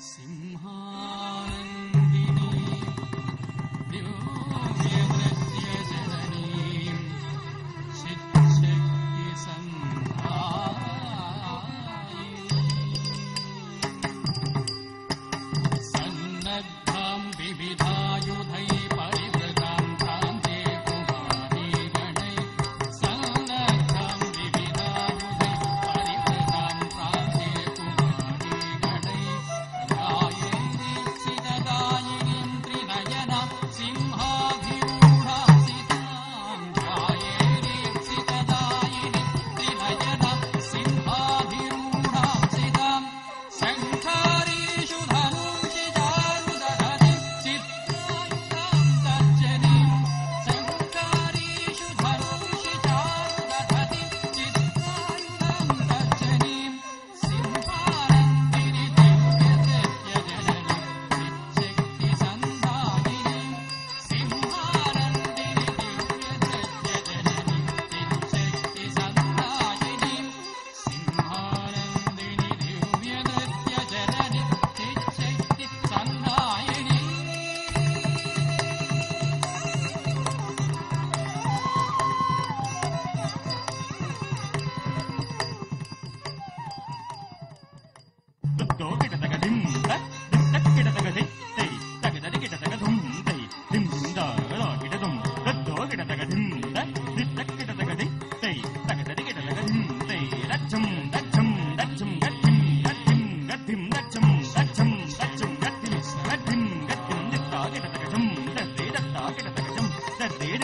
剩下。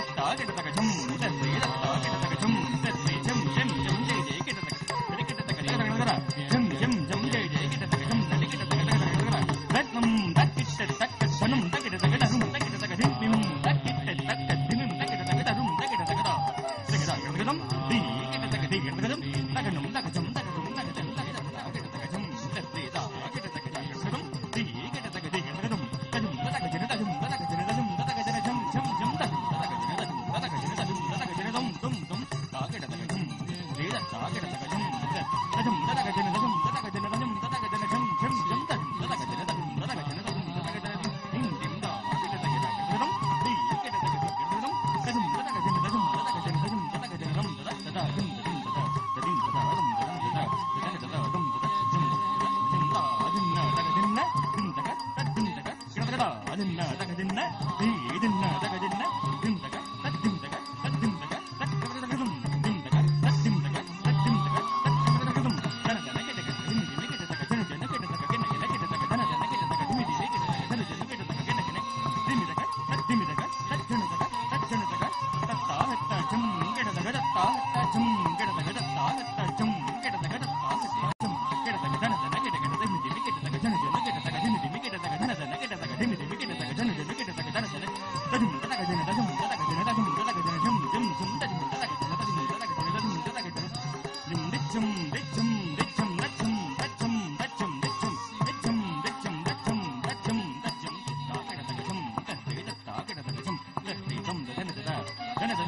కిటతకటం నిజమే రక్త కిటతకటం నిజమే జం జం జం జై జై కిటతకటం కిటతకటకటకర జం జం జం జై జై కిటతకటం నడి కిటతకటకటకర రత్నం దక్కిట్ట దక్క సనం దకిటతకటం దకిటతకటం మిం దక్కిట్ట దక్క దీ కిటతకటి కిటతకటం దకనం నిన్న అడగదిన్న ఏది